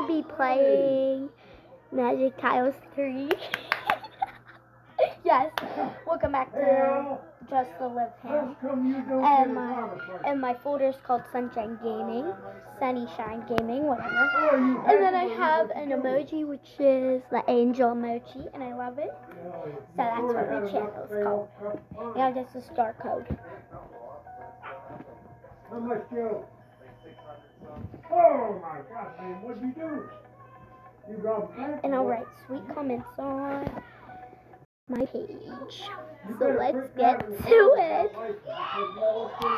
gonna be playing Magic Tiles 3. yes, welcome back to Just the Live Ham. And my and my folder is called Sunshine Gaming, Sunnyshine Gaming, whatever. And then I have an emoji which is the angel emoji, and I love it. So that's what my channel is called. Yeah, just a star code. How much Joe? Oh my gosh, man, what'd you do? You robbed bank? And I'll write sweet comments on my page. So let's get to it.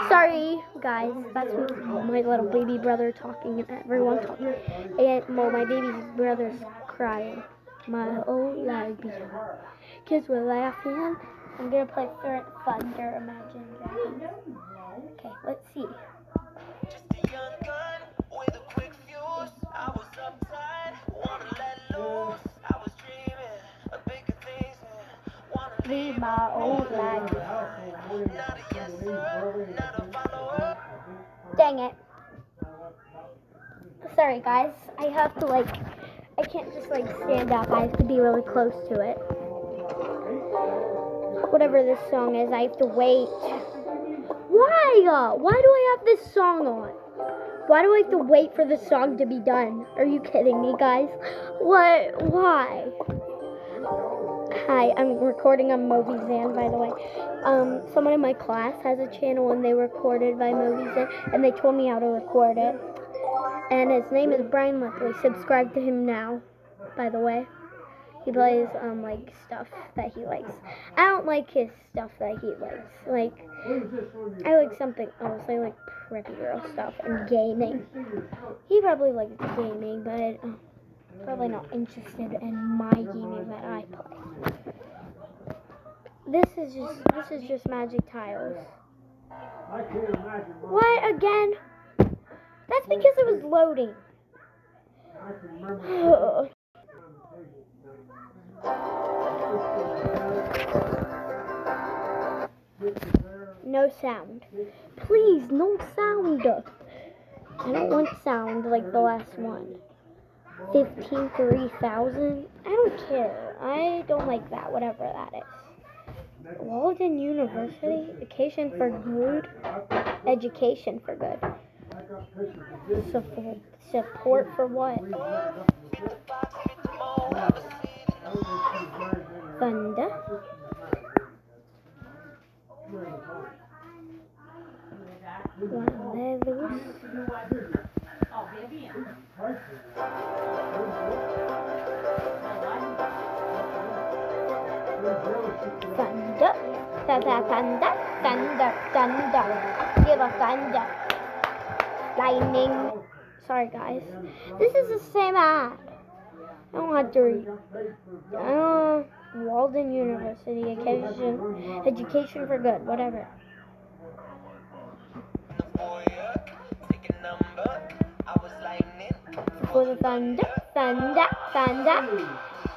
Sorry, guys, that's my little baby brother talking and everyone talking. And well, my baby brother's crying. My whole life. Kids were laughing. I'm gonna play Thir- Thunder Imagine Dragons. Okay, let's see. Man. My old follower. Dang it. Sorry, guys. I have to, like, I can't just, like, stand up. I have to be really close to it. Whatever this song is, I have to wait. Why? Why do I have this song on? Why do I have to wait for the song to be done? Are you kidding me, guys? What? Why? Hi, I'm recording on Mobizen, by the way. Um, someone in my class has a channel and they recorded by Mobizen, and they told me how to record it. And his name is Brian Lefley. Subscribe to him now, by the way. He plays um like stuff that he likes. I don't like his stuff that he likes. Like I like something else. I like preppy girl stuff and gaming. He probably likes gaming, but uh, probably not interested in my gaming that I play. This is just this is just magic tiles. What again? That's because it was loading. No sound. Please, no sound. I don't want sound like the last one. 15 3000? I don't care. I don't like that, whatever that is. Walden University? Education for good? Education for good. Support, support for what? Thunder? One thunder, thunder, thunder. Give a thunder. Lightning. Sorry, guys. This is the same ad. I don't have to read. Uh, Walden University Education, Education for Good, whatever. For the thunder, thunder, thunder,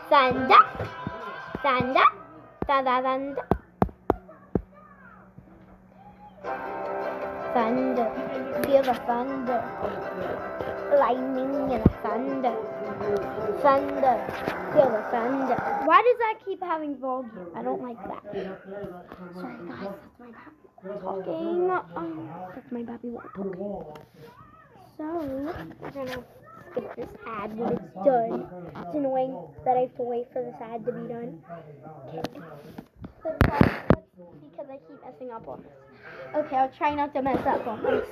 thunder, thunder, thunder, thunder. Thunder, feel the thunder. Lightning and the thunder. Thunder, feel the thunder. Why does that keep having volume? I don't like that. Sorry guys, that's my baby talking. Um, that's my baby talking. So, we're gonna skip this ad when it's done. It's annoying that I have to wait for this ad to be done. Okay. Guys, because I keep messing up on this. Okay, I'll try not to mess up on this.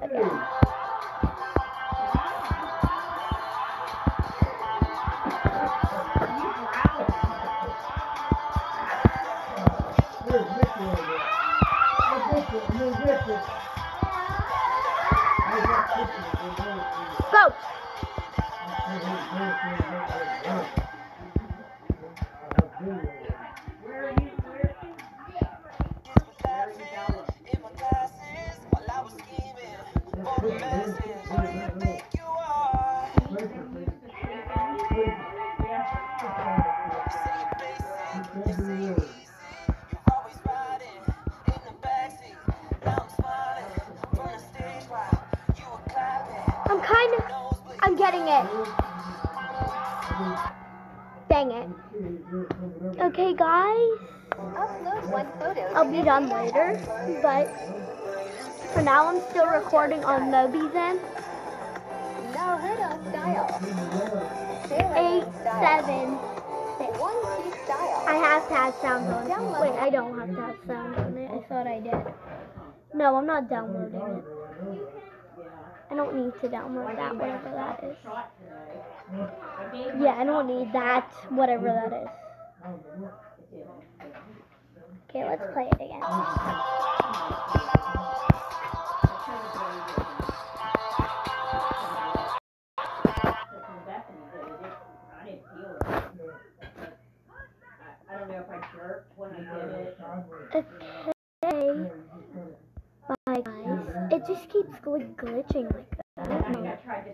Okay. Mickey over I'm getting it. Dang it. Okay, guys. Upload one photo. I'll be done later, but for now I'm still recording on MobiZen. Now head on style. Sailor Eight, seven, six. One key style. I have to have sound on. it. Wait, I don't have to have sound on it. I thought I did. No, I'm not downloading it. I don't need to download that, whatever that is. Yeah, I don't need that, whatever that is. Okay, let's play it again. It just keeps gl- glitching like that. I don't know. I to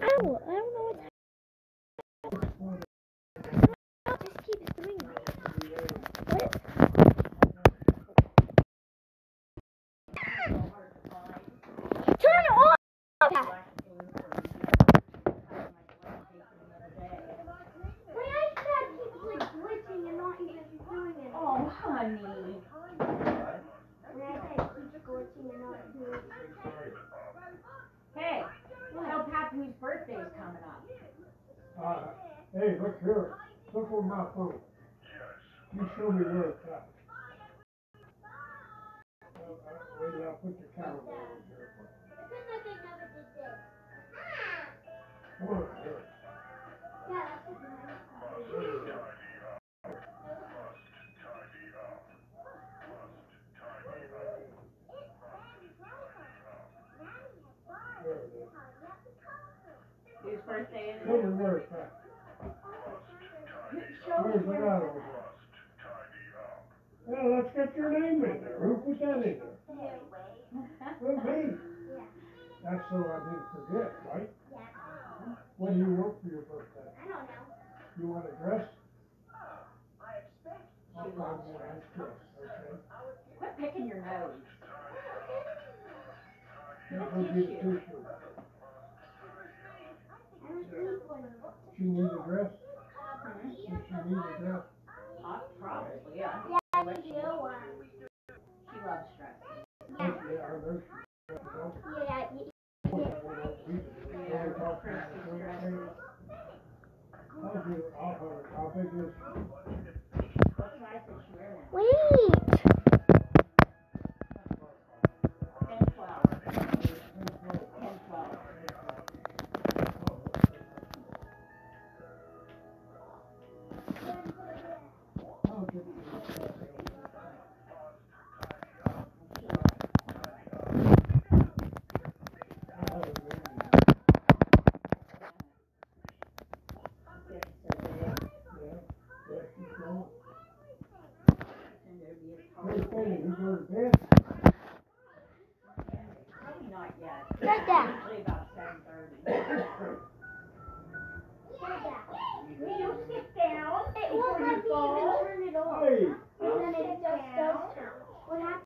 I don't, I don't know what's happening. It just keeps doing that. What? Turn it off! Wait, I said it keeps like glitching and not even doing it. Oh, honey. When I said it keeps glitching and not doing it. Hey, tell Pap whose birthday's coming up. Uh, hey, look here, look on my phone. You show me where it's at. Uh, uh, Wait till I put the camera on here. Come on, here. There it is. Whose birthday Show me where. Where's over there? Well, let's get your name in there. Who put that in there? Well, me. That's so I didn't forget, right? What do you want for your birthday? I don't know. You want a dress? I'll find you a nice dress, okay? Quit picking your nose. You go get a t-shirt. She need a dress? Does she need a dress? Uh, probably, yeah. Yeah, I do. She loves dressing. Yeah, I know she. Yeah, y- I'll be a Where's tall Fanny, thing. he go to bed? Probably not yet. Sit down. Usually about seven thirty. Will you sit down? It won't let me even turn it off. Hey, And then it just goes down. What happened?